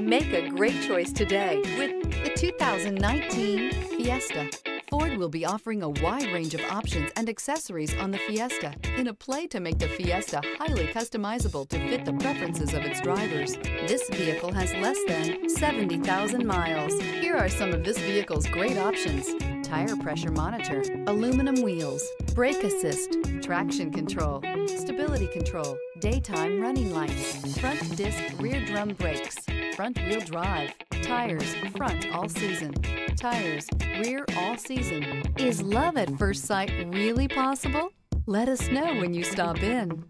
Make a great choice today with the 2019 Fiesta. Ford will be offering a wide range of options and accessories on the Fiesta in a play to make the Fiesta highly customizable to fit the preferences of its drivers. This vehicle has less than 70,000 miles. Here are some of this vehicle's great options. Tire pressure monitor, aluminum wheels, brake assist, traction control, stability control, daytime running lights, front disc rear drum brakes, front wheel drive, tires, front all season, tires, rear all season. Is love at first sight really possible? Let us know when you stop in.